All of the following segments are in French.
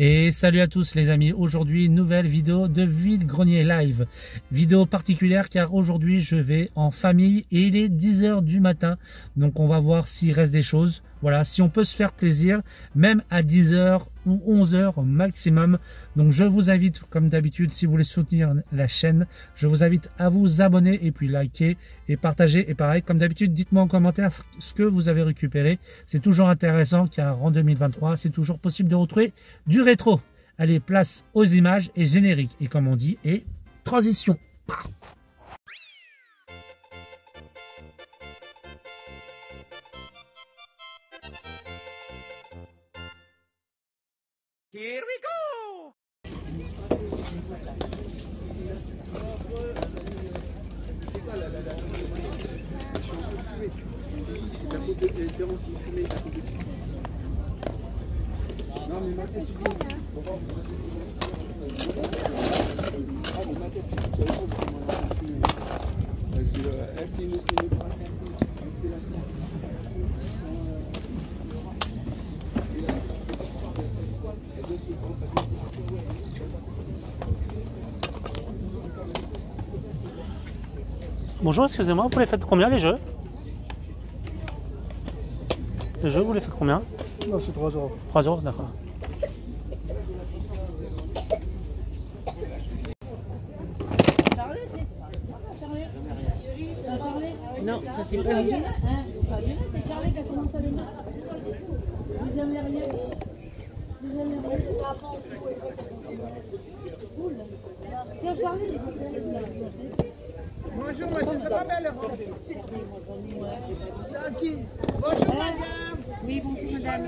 Et salut à tous les amis, aujourd'hui nouvelle vidéo de Vide Grenier Live. Vidéo particulière car aujourd'hui je vais en famille et il est 10h du matin. Donc on va voir s'il reste des choses. Voilà, si on peut se faire plaisir, même à 10h ou 11h maximum. Donc je vous invite, comme d'habitude, si vous voulez soutenir la chaîne, je vous invite à vous abonner et puis liker et partager. Et pareil, comme d'habitude, dites-moi en commentaire ce que vous avez récupéré. C'est toujours intéressant car en 2023, c'est toujours possible de retrouver du rétro. Allez, place aux images et générique. Et comme on dit, et transition. Here we go! Non, mais ma tête, tu dis. Ah, mais ma tête, tu dis, tu savais pas comment elle a fumé. Je dis, euh, elle, c'est une c'est une braque, c'est la Bonjour, excusez-moi, vous les faites combien les jeux Les jeux, vous les faites combien Non, c'est 3 euros. 3 euros, d'accord. Non, ça c'est pas lui. C'est Charlie qui a commencé à les mettre. Vous jamais rien Vous jamais rien Cool. Tiens, Charlie, Bonjour, monsieur? C'est à qui? Bonjour, madame. Oui, bonjour madame.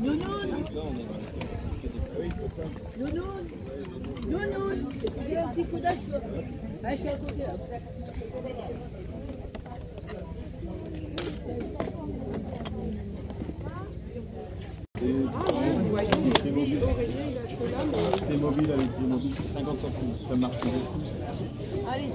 Nounoun? Nounoun? Nounoun J'ai un petit coup d'âge. Ah, je suis à côté là. C'est mobile avec des mobiles 50 centimes. Ça marche toujours. Allez.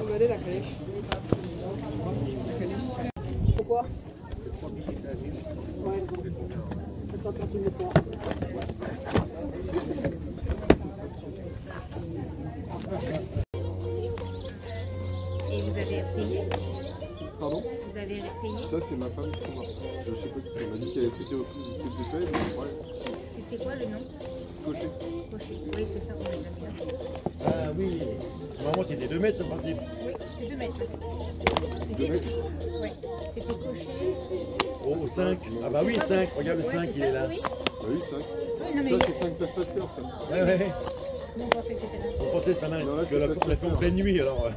Regardez la. Pourquoi? Ouais. 50 centimes de poids. Et vous avez payé Pardon Vous avez payé Ça, c'est ma femme qui commence. Je sais pas qui Elle m'a dit qu'elle avait traité au fait. mais ouais, C'était quoi le nom coché. Cocher. Oui, c'est ça qu'on a déjà dit. Ah oui, normalement c'était 2 mètres, c'est parti. C'était 2 mètres. C'est c'est- Oui, c'était coché. Oh, 5. Ah bah oui, 5. Regarde le Ouais, 5, c'est il ça, est là. Oui, Ah oui, 5. oui non, mais Ça, c'est 5 places pasteur, ça. Ouais, ouais. on pensait que c'était là. On pensait matin Non, là, que c'est la, semaine en pleine nuit alors. euh.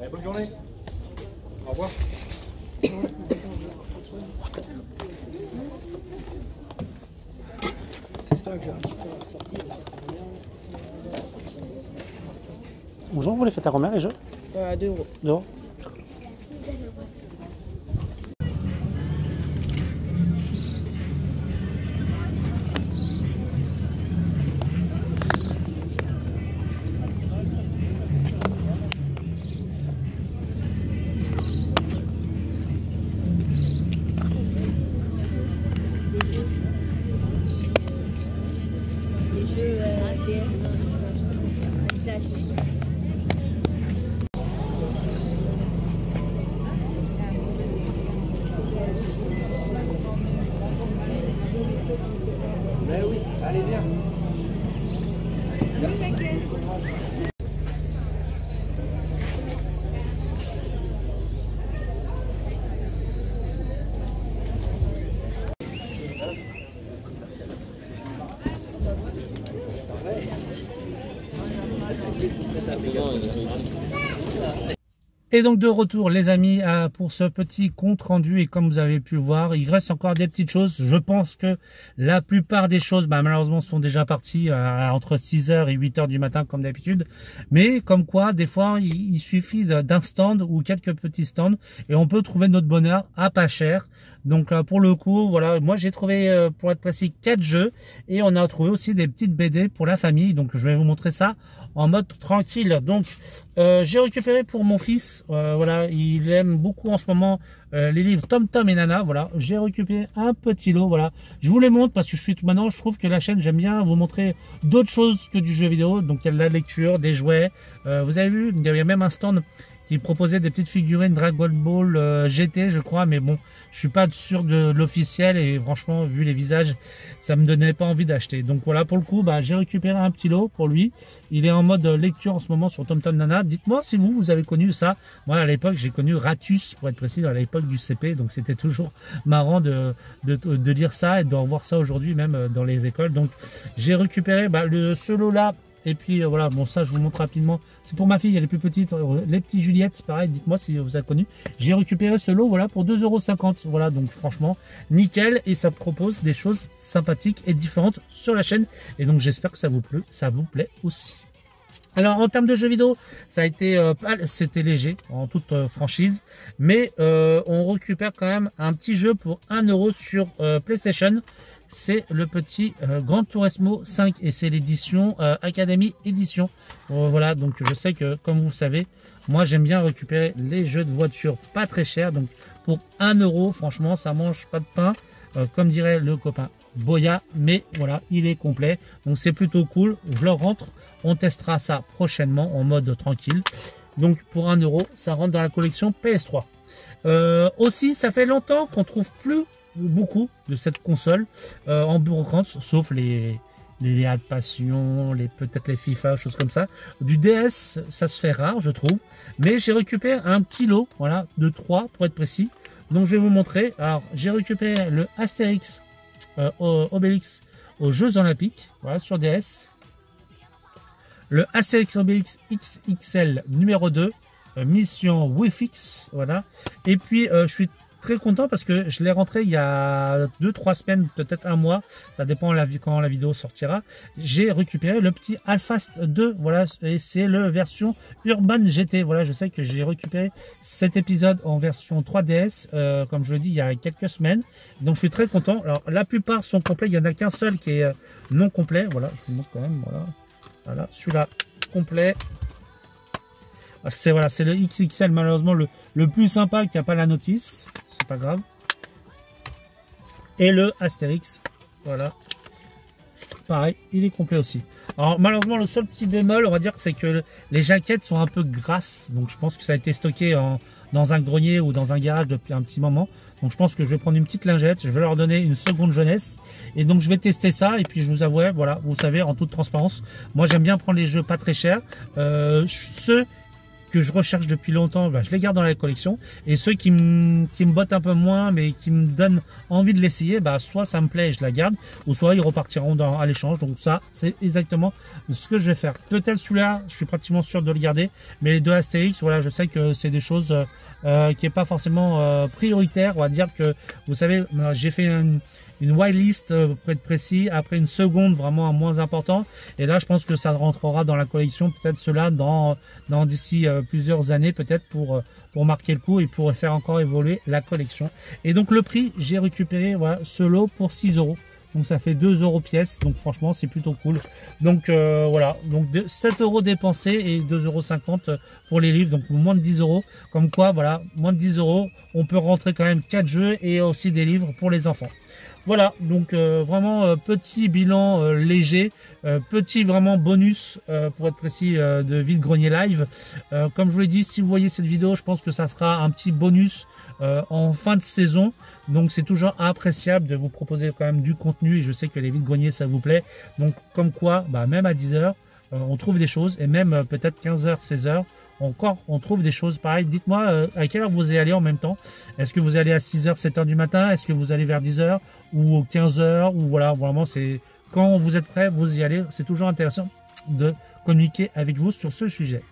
Allez, bonne journée. Au revoir. Bonjour, vous les faites à combien les jeux? À 2 euros. Deux euros Et donc de retour les amis euh, pour ce petit compte rendu et comme vous avez pu le voir il reste encore des petites choses. Je pense que la plupart des choses bah, malheureusement sont déjà parties euh, entre 6h et 8h du matin comme d'habitude. Mais comme quoi des fois il, suffit d'un stand ou quelques petits stands et on peut trouver notre bonheur à pas cher. Donc euh, pour le coup voilà. Moi j'ai trouvé pour être précis quatre jeux. Et on a trouvé aussi des petites BD pour la famille. Donc je vais vous montrer ça en mode tranquille. Donc euh, j'ai récupéré pour mon fils, euh, voilà, il aime beaucoup en ce moment euh, les livres Tom Tom et Nana, voilà, j'ai récupéré un petit lot, voilà. Je vous les montre parce que je suis maintenant, je trouve que la chaîne, j'aime bien vous montrer d'autres choses que du jeu vidéo. Donc il y a de la lecture, des jouets. vous avez vu, il y avait même un stand qui proposait des petites figurines Dragon Ball euh, GT, je crois, mais bon, je suis pas sûr de l'officiel et franchement, vu les visages, ça me donnait pas envie d'acheter. Donc voilà, pour le coup, bah, j'ai récupéré un petit lot pour lui. Il est en mode lecture en ce moment sur TomTom Nana. Dites-moi si vous, vous avez connu ça. Moi, à l'époque, j'ai connu Ratus, pour être précis, à l'époque du CP, donc c'était toujours marrant de, de, de, lire ça et de revoir ça aujourd'hui, même euh, dans les écoles. Donc j'ai récupéré bah, le, ce lot-là et puis euh, voilà, bon ça je vous montre rapidement. C'est pour ma fille, elle est plus petite. Euh, les petits Juliette, pareil, dites-moi si vous avez connu. J'ai récupéré ce lot voilà pour 2,50€. Voilà, donc franchement, nickel. Et ça propose des choses sympathiques et différentes sur la chaîne. Et donc j'espère que ça vous plaît, ça vous plaît aussi. Alors en termes de jeux vidéo, ça a été euh, c'était léger en toute franchise, mais on récupère quand même un petit jeu pour 1€ sur PlayStation c'est le petit euh, Grand Turismo 5 et c'est l'édition euh, Academy Edition. Euh, voilà, donc je sais que comme vous savez, moi j'aime bien récupérer les jeux de voiture pas très chers. Donc pour 1 euro, franchement, ça mange pas de pain, comme dirait le copain Boya, mais voilà, il est complet. Donc c'est plutôt cool. Je le rentre. On testera ça prochainement en mode tranquille. Donc pour 1 euro, ça rentre dans la collection PS3. aussi, ça fait longtemps qu'on trouve plus beaucoup de cette console euh, en brocante, sauf les les de Passion, les peut-être les FIFA, choses comme ça. Du DS, ça se fait rare, je trouve. Mais j'ai récupéré un petit lot, voilà, de 3 pour être précis. Donc je vais vous montrer. Alors j'ai récupéré le Astérix euh, Obélix aux Jeux Olympiques, voilà, sur DS. Le Astérix Obélix XXL numéro 2, euh, mission Wi-Fix, voilà. Et puis je suis très content parce que je l'ai rentré il y a 2-3 semaines, peut-être un mois, ça dépend la, quand la vidéo sortira. J'ai récupéré le petit Alphast 2, voilà, et c'est le version Urban GT. Voilà, je sais que j'ai récupéré cet épisode en version 3DS, euh, comme je le dis, il y a quelques semaines. Donc je suis très content. Alors la plupart sont complets, il n'y en a qu'un seul qui est euh, non complet. Voilà, je vous montre quand même, voilà. Voilà, celui-là complet. C'est voilà, c'est le XXL malheureusement le, le plus sympa qui n'a pas la notice pas grave. Et le Astérix, voilà. Pareil, il est complet aussi. Alors malheureusement, le seul petit bémol, on va dire, c'est que les jaquettes sont un peu grasses. Donc je pense que ça a été stocké en, dans un grenier ou dans un garage depuis un petit moment. Donc je pense que je vais prendre une petite lingette, je vais leur donner une seconde jeunesse. Et donc je vais tester ça et puis je vous avoue, voilà, vous savez, en toute transparence, moi j'aime bien prendre les jeux pas très chers. Euh, ceux que je recherche depuis longtemps, bah, je les garde dans la collection. Et ceux qui me, qui me bottent un peu moins, mais qui me donnent envie de l'essayer, bah, soit ça me plaît et je la garde, ou soit ils repartiront dans, à l'échange. Donc ça, c'est exactement ce que je vais faire. Peut-être celui-là, je suis pratiquement sûr de le garder, mais les deux Astérix, voilà, je sais que c'est des choses euh, qui est pas forcément euh, prioritaire. On va dire que, vous savez, j'ai fait une une whitelist euh, pour être précis, après une seconde vraiment moins important. Et là, je pense que ça rentrera dans la collection, peut-être cela dans, dans d'ici euh, plusieurs années, peut-être pour, euh, pour marquer le coup et pour faire encore évoluer la collection. Et donc le prix, j'ai récupéré voilà, ce lot pour 6 euros. Donc ça fait 2 euros pièce, donc franchement c'est plutôt cool. Donc voilà, donc 7 euros dépensés et 2,50 euros pour les livres, donc moins de 10 euros. Comme quoi, voilà, moins de 10 euros, on peut rentrer quand même 4 jeux et aussi des livres pour les enfants. Voilà, donc euh, vraiment euh, petit bilan euh, léger, petit vraiment bonus pour être précis de Vide Grenier Live. comme je vous l'ai dit, si vous voyez cette vidéo, je pense que ça sera un petit bonus en fin de saison. Donc c'est toujours appréciable de vous proposer quand même du contenu et je sais que les Vide Grenier ça vous plaît. Donc comme quoi, bah, même à 10h, on trouve des choses et même peut-être 15h, 16h, encore, on trouve des choses pareilles. Dites-moi euh, à quelle heure vous allez en même temps? Est-ce que vous allez à 6h, 7h du matin? Est-ce que vous allez vers 10h ou 15h Ou voilà, vraiment, c'est quand vous êtes prêt, vous y allez. C'est toujours intéressant de communiquer avec vous sur ce sujet.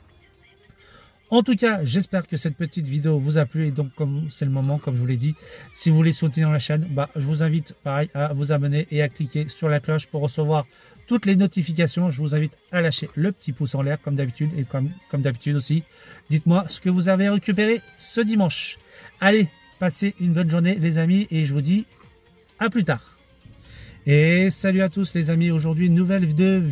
En tout cas, j'espère que cette petite vidéo vous a plu et donc comme c'est le moment, comme je vous l'ai dit, si vous voulez soutenir la chaîne, bah, je vous invite pareil à vous abonner et à cliquer sur la cloche pour recevoir toutes les notifications. Je vous invite à lâcher le petit pouce en l'air comme d'habitude et comme, comme d'habitude aussi. Dites-moi ce que vous avez récupéré ce dimanche. Allez, passez une bonne journée les amis et je vous dis à plus tard. Et salut à tous les amis, aujourd'hui nouvelle vidéo...